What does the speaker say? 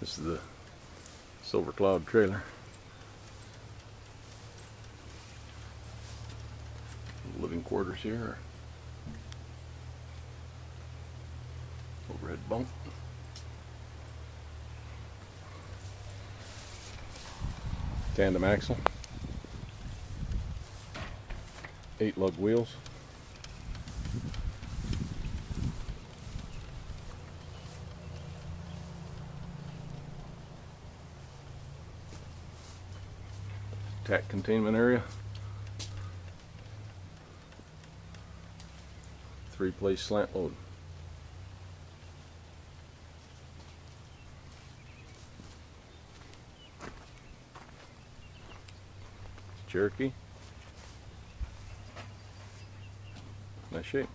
This is the Silver Cloud trailer. Living quarters here. Overhead bunk. Tandem axle. Eight lug wheels. Tack containment area. Three place slant load. Cherokee. Nice shape.